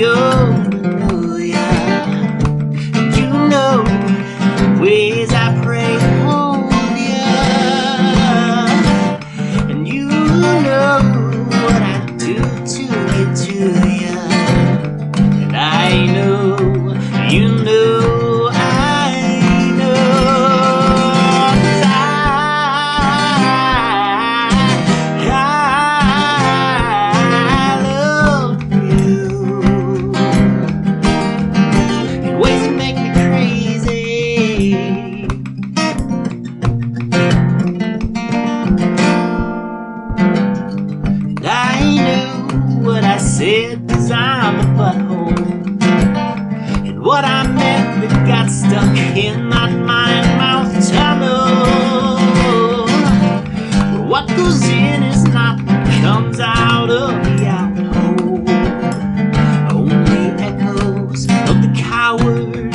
for ya. You know ways I pray. And you know what I do to get to. And I know, you know, said, cause I'm a butthole. And what I meant that got stuck in my mind mouth tunnel. What goes in is not what comes out of the out hole. Only echoes of the coward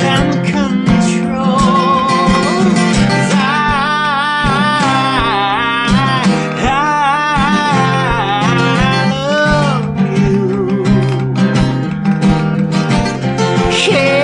Yeah,